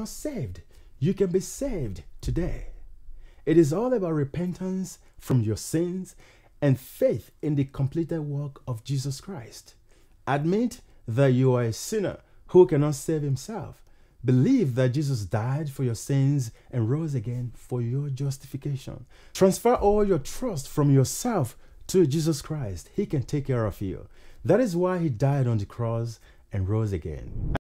not saved. You can be saved today. It is all about repentance from your sins and faith in the completed work of Jesus Christ. Admit that you are a sinner who cannot save himself. Believe that Jesus died for your sins and rose again for your justification. Transfer all your trust from yourself to Jesus Christ. He can take care of you. That is why he died on the cross and rose again.